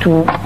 tout.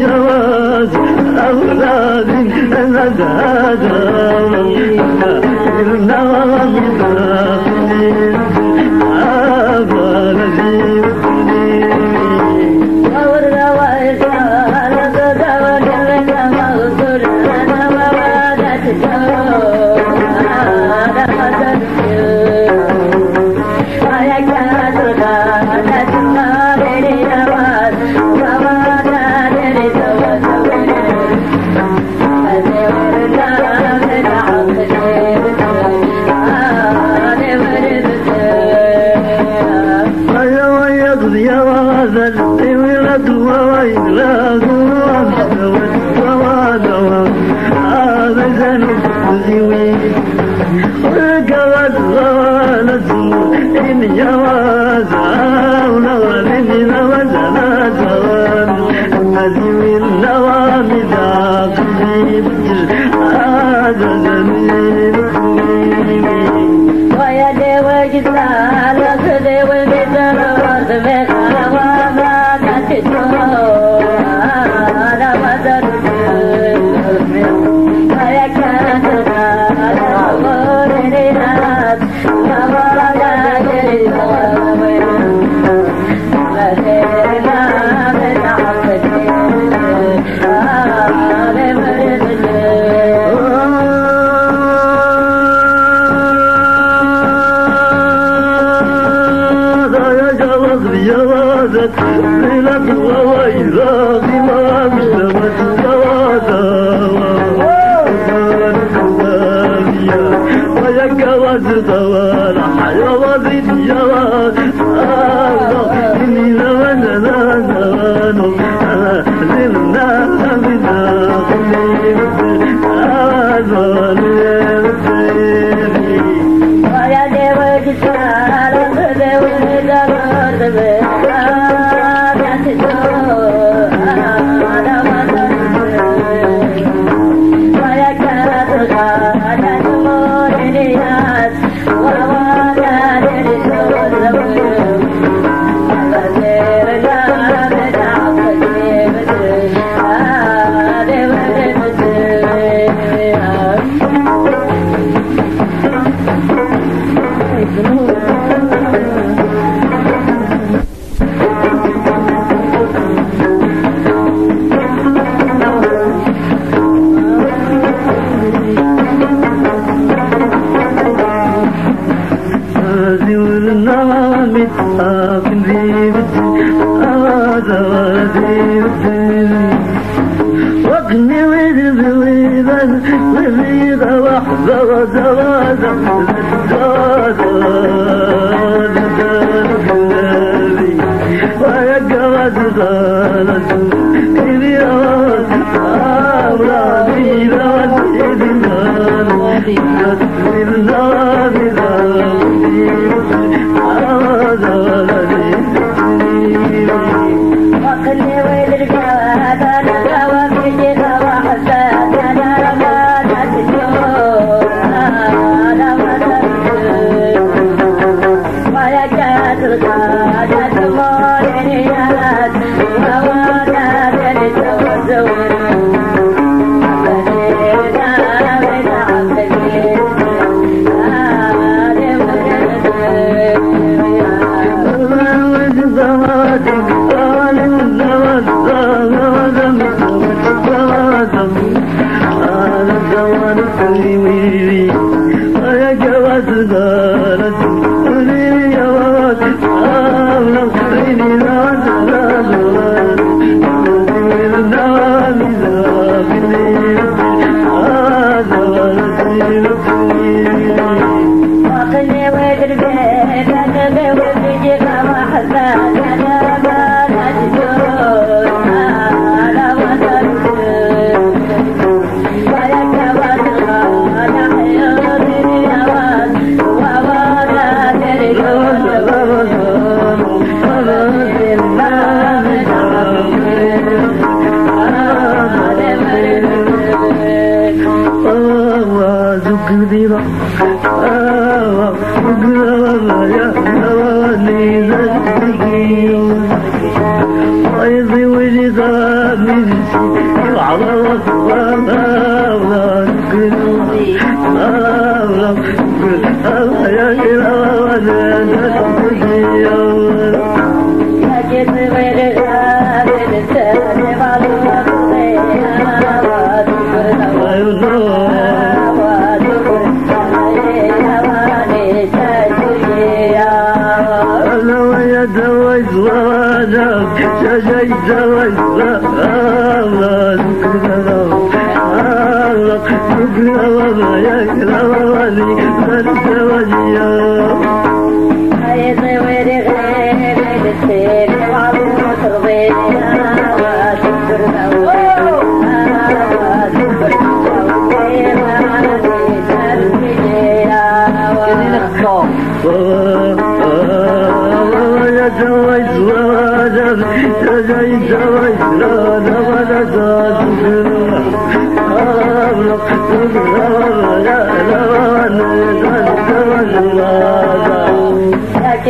جواز أولادي أنا زادا sevdamda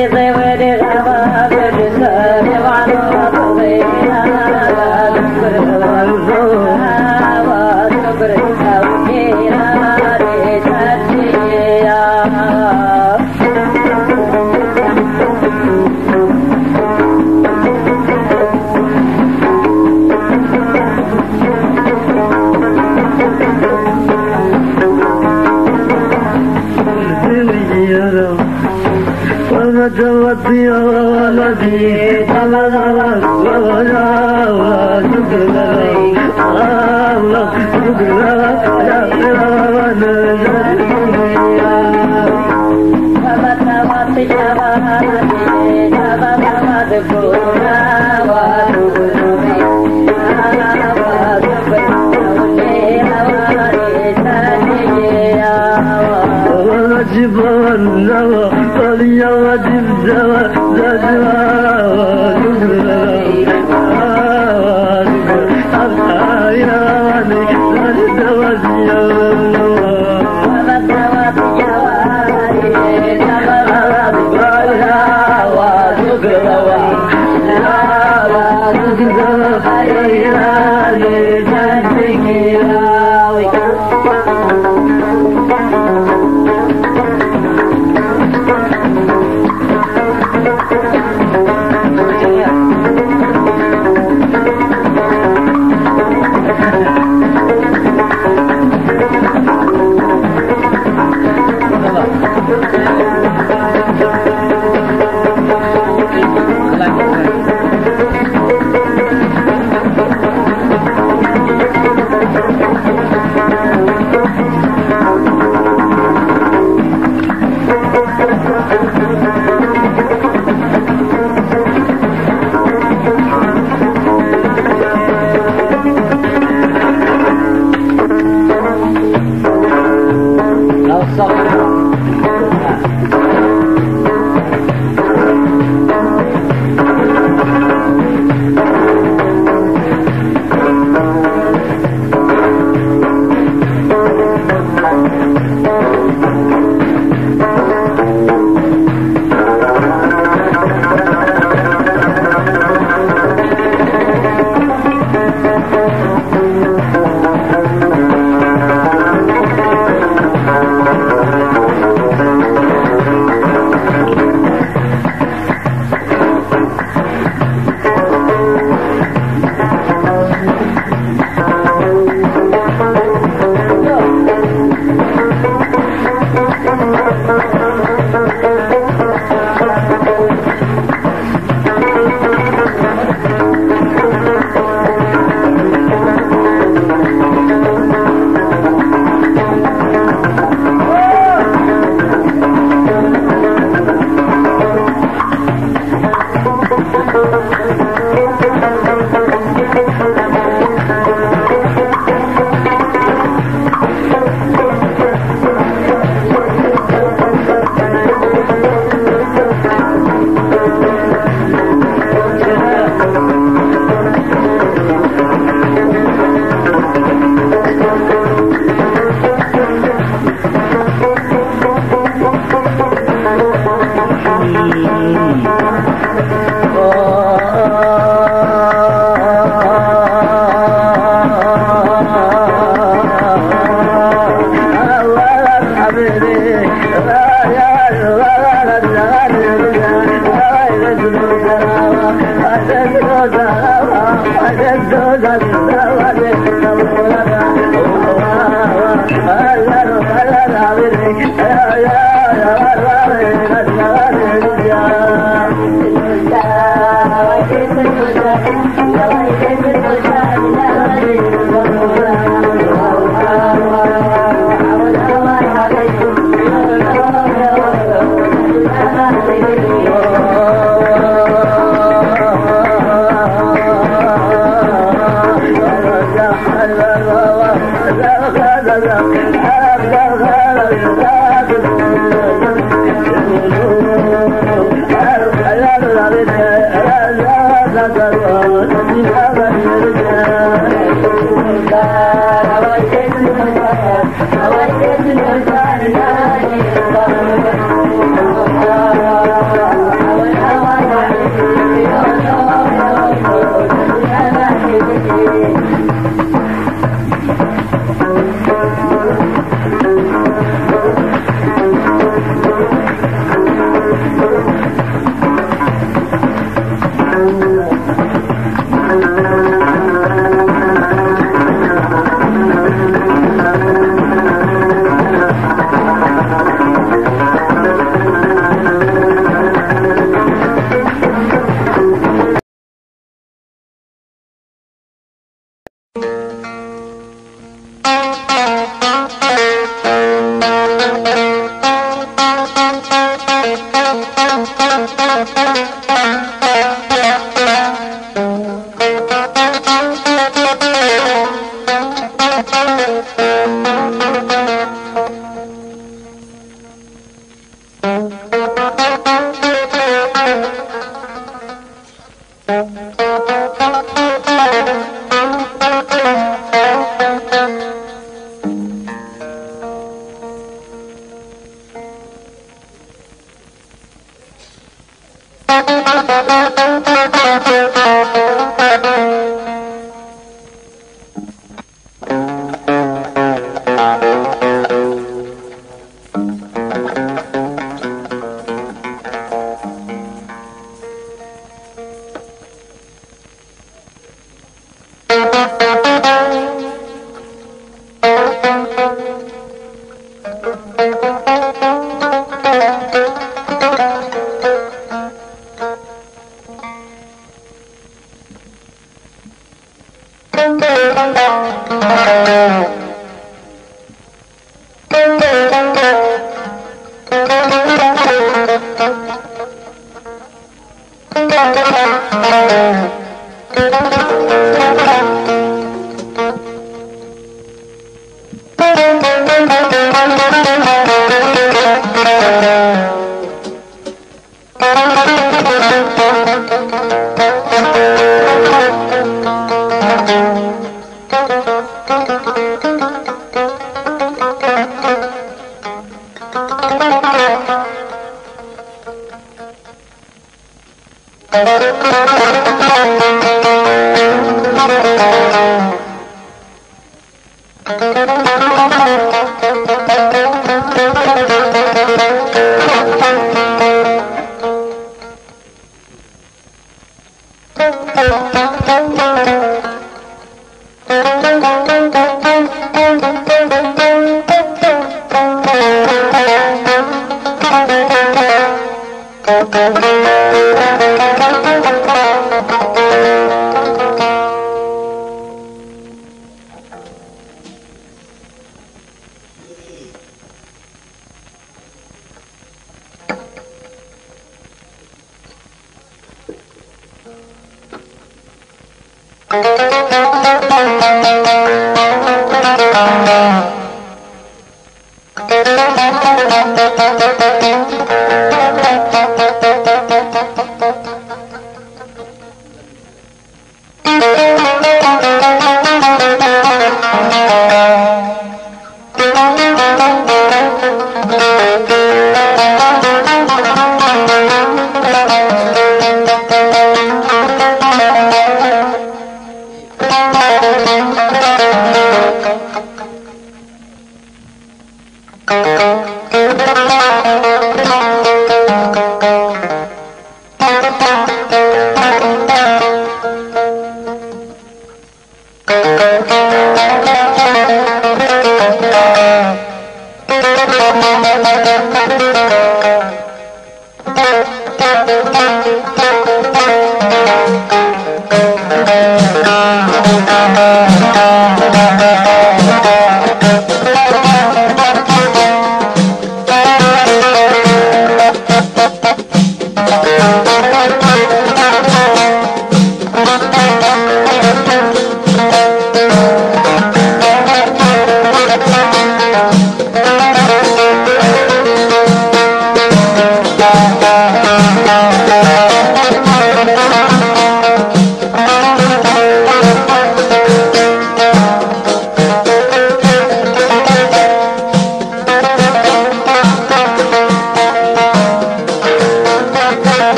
que i Thank you.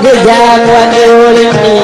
Good job.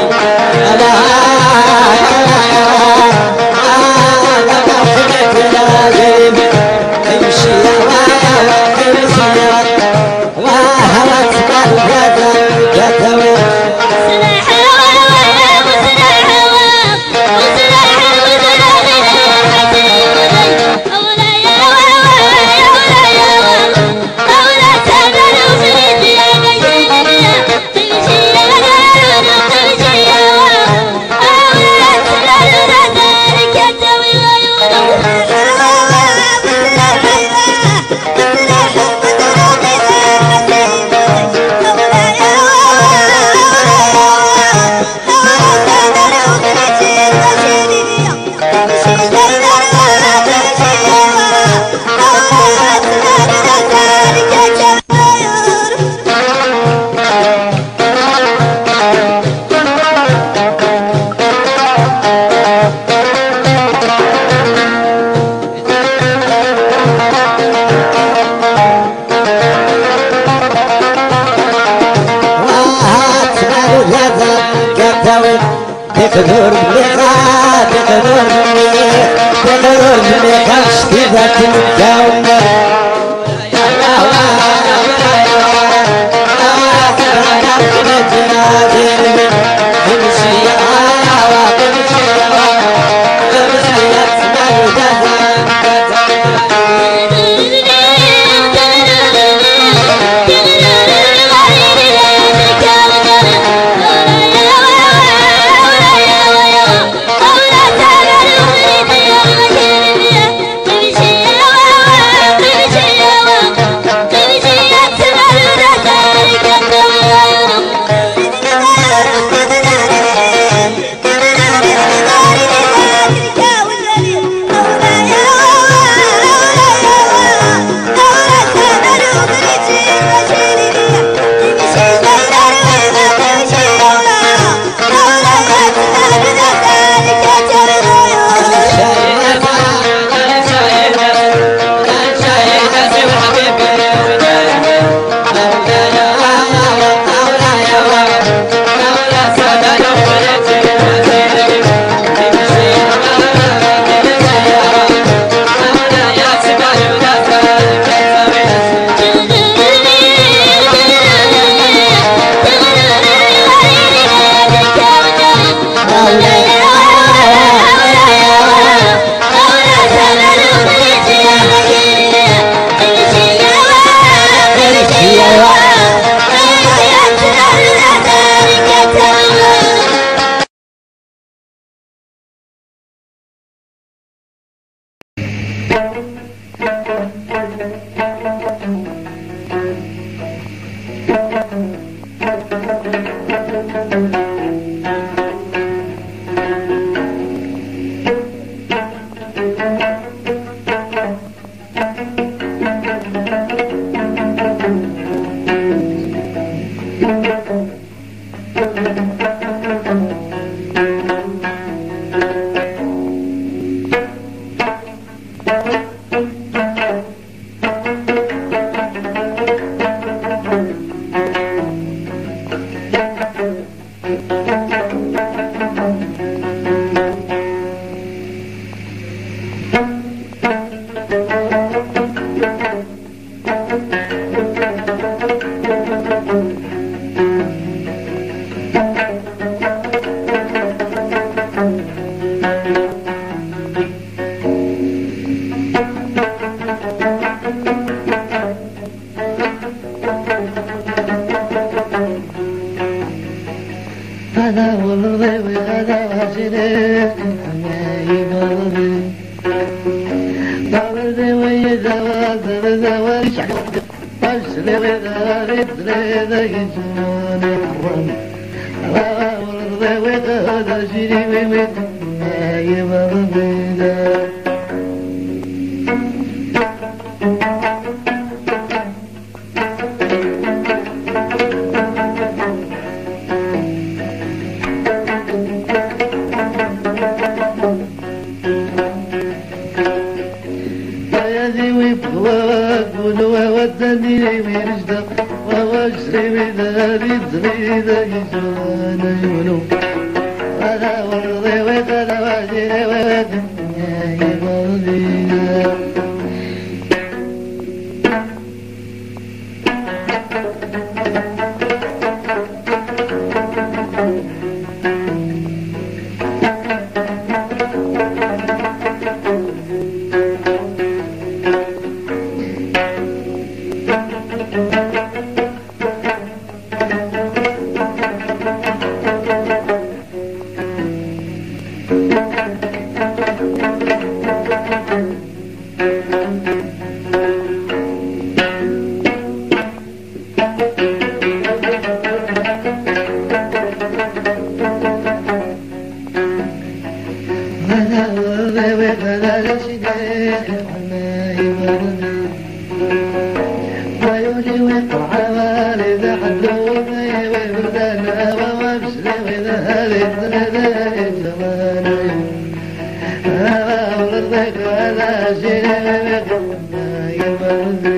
Thank you.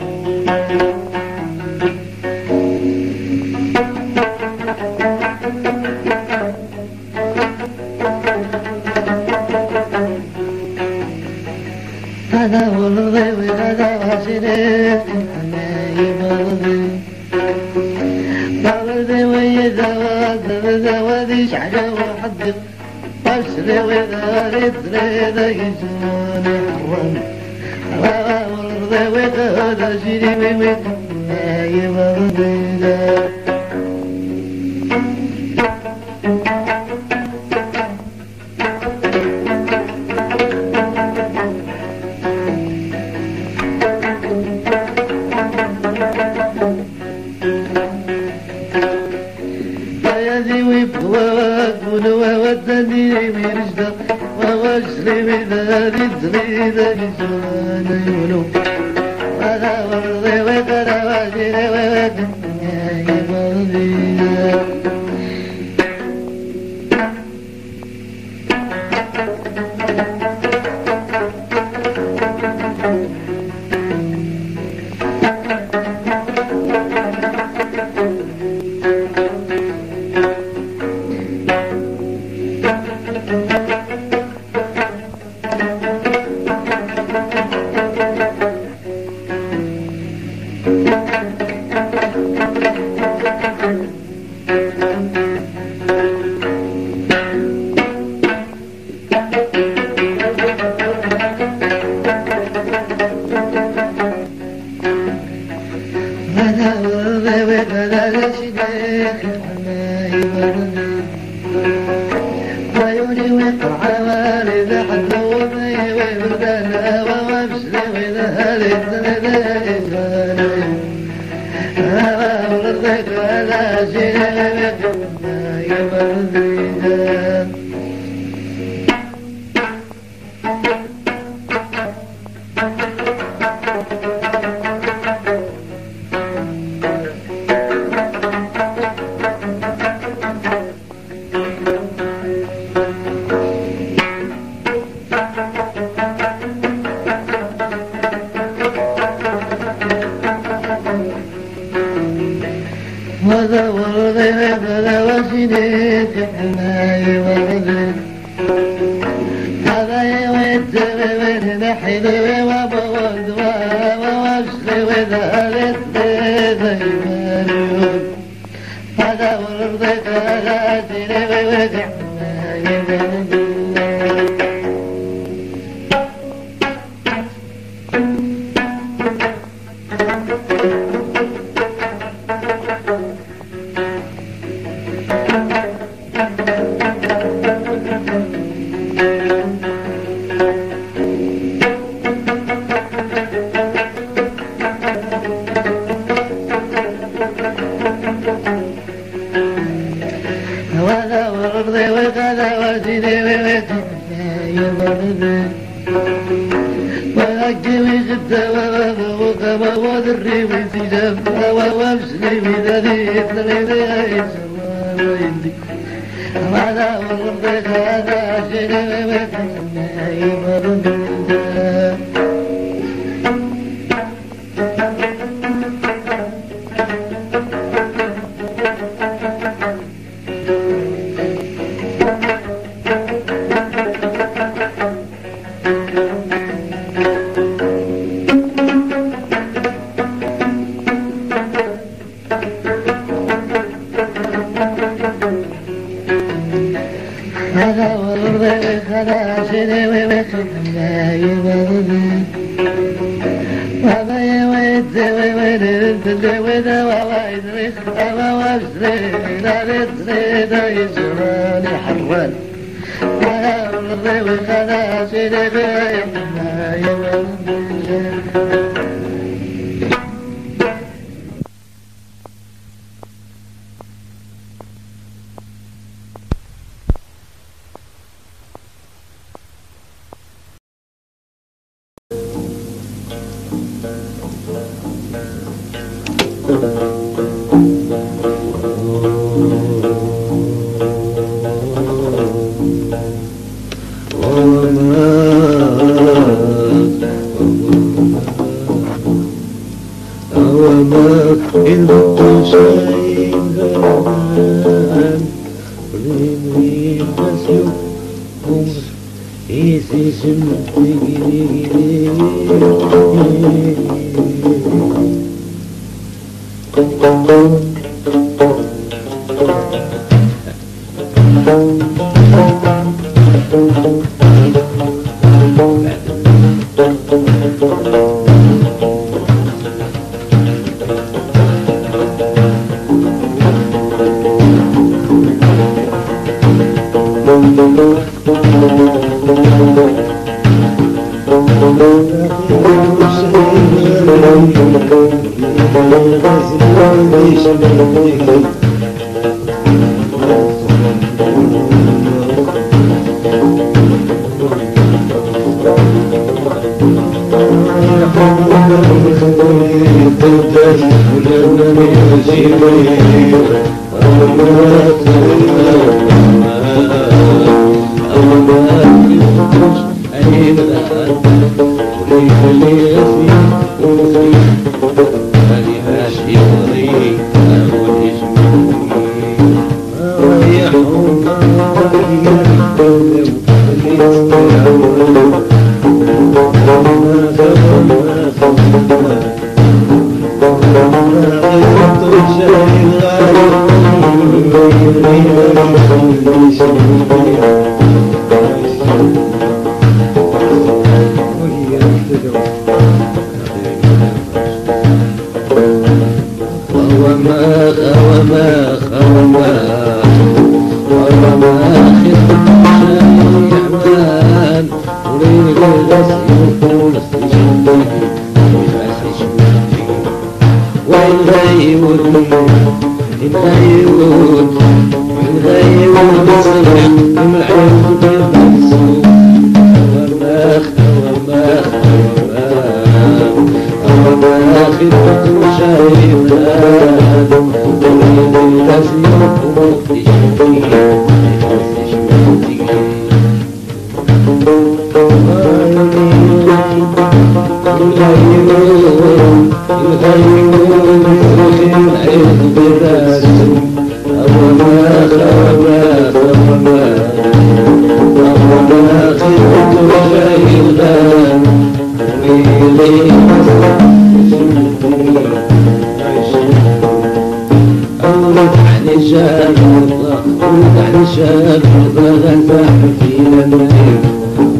عشري وغاري دريدا يجنون حرم ورضي وغادا جري ويبقى يبغى هذه الزميلة بجمال عيونه على ورد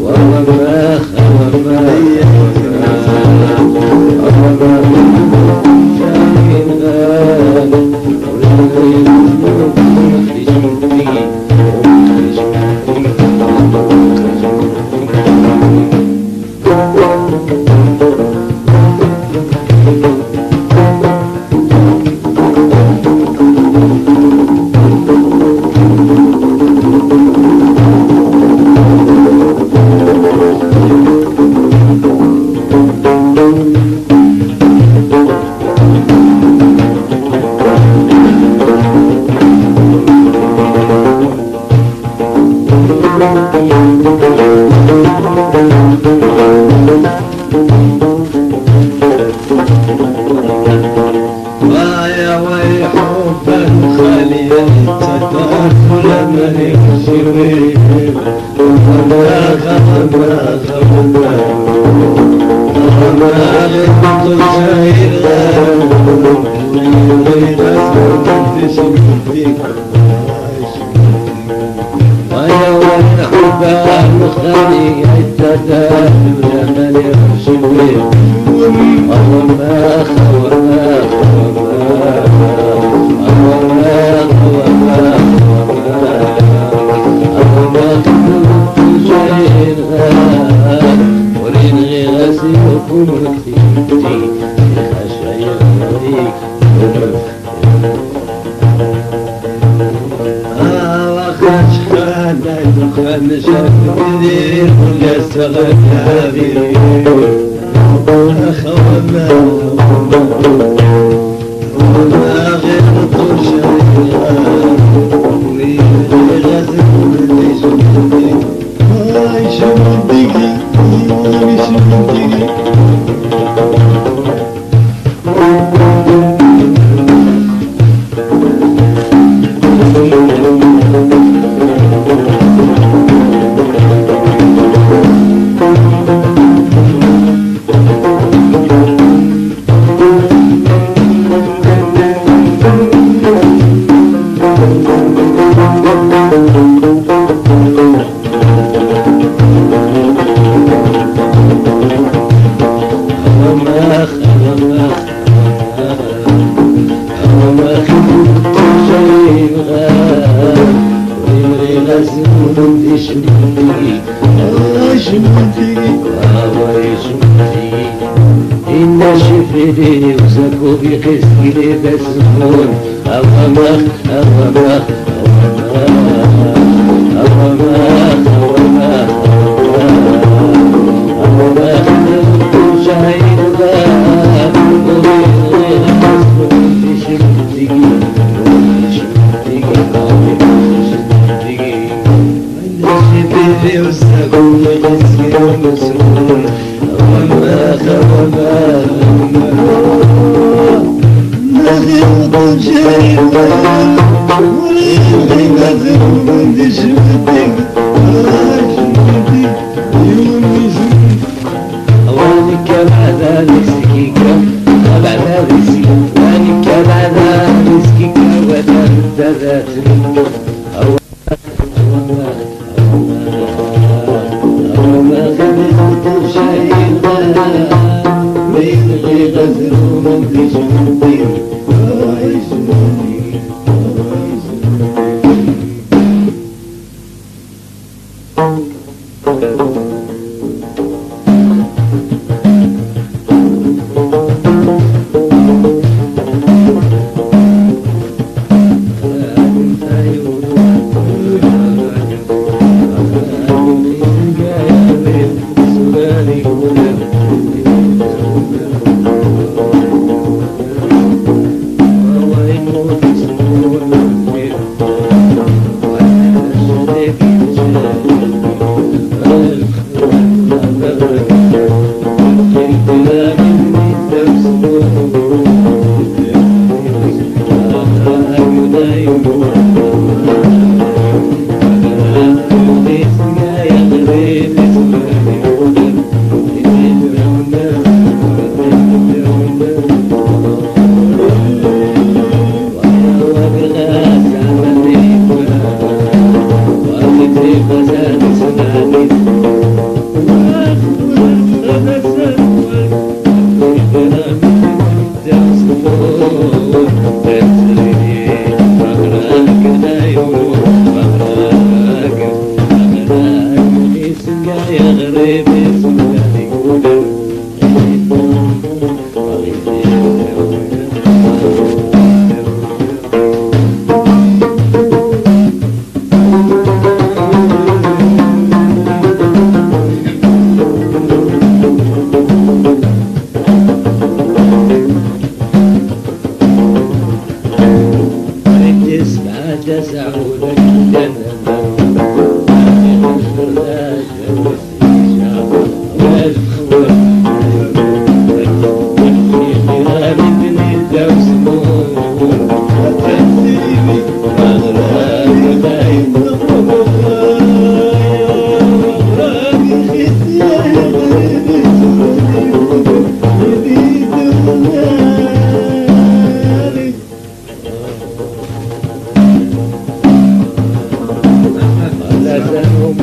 وما وما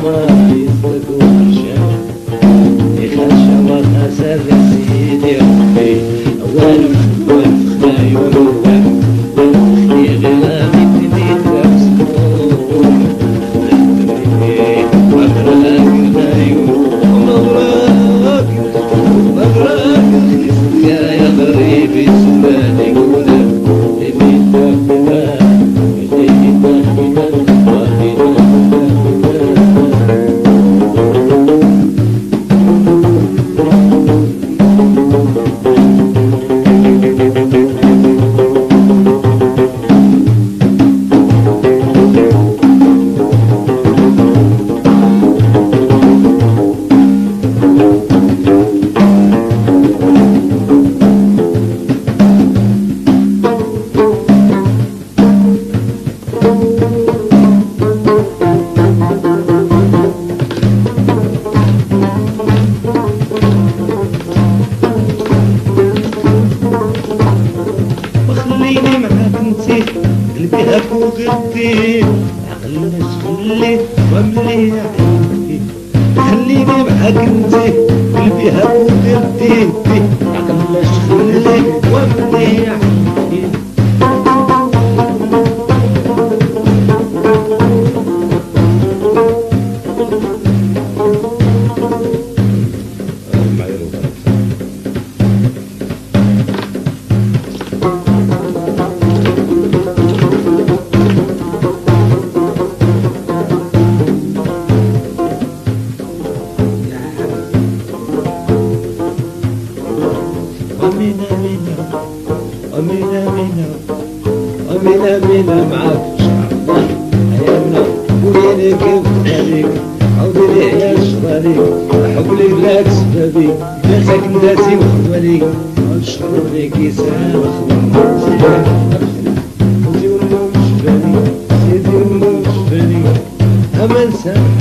What. غالي حولي بلاك سبابي داخلك مداسي وخوالي نشكر ليك يسعى الخوان سيدي وما سيدي أما نسامح